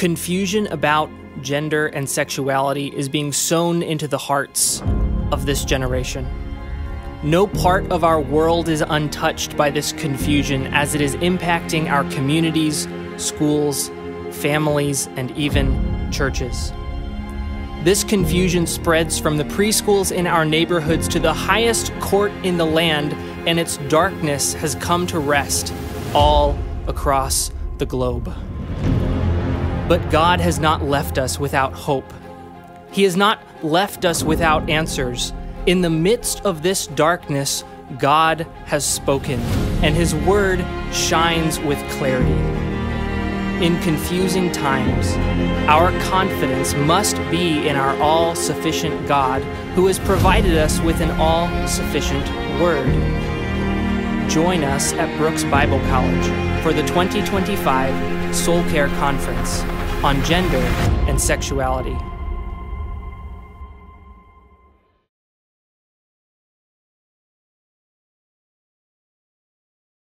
Confusion about gender and sexuality is being sown into the hearts of this generation. No part of our world is untouched by this confusion as it is impacting our communities, schools, families, and even churches. This confusion spreads from the preschools in our neighborhoods to the highest court in the land, and its darkness has come to rest all across the globe. But God has not left us without hope. He has not left us without answers. In the midst of this darkness, God has spoken, and His word shines with clarity in confusing times, our confidence must be in our all sufficient God who has provided us with an all sufficient Word. Join us at Brookes Bible College for the 2025 Soul Care Conference on Gender and Sexuality.